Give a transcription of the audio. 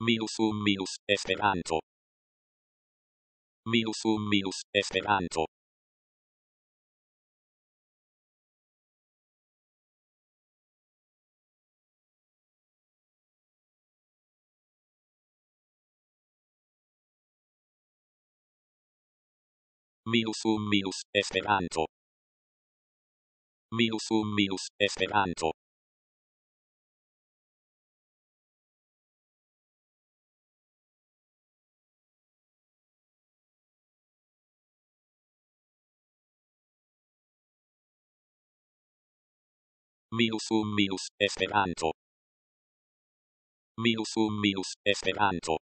Minus un minus Esperanto. Minus un minus Esperanto. Minus un minus Esperanto. Minus un minus Esperanto. Minus un minus Esperanto. Minus un minus Esperanto.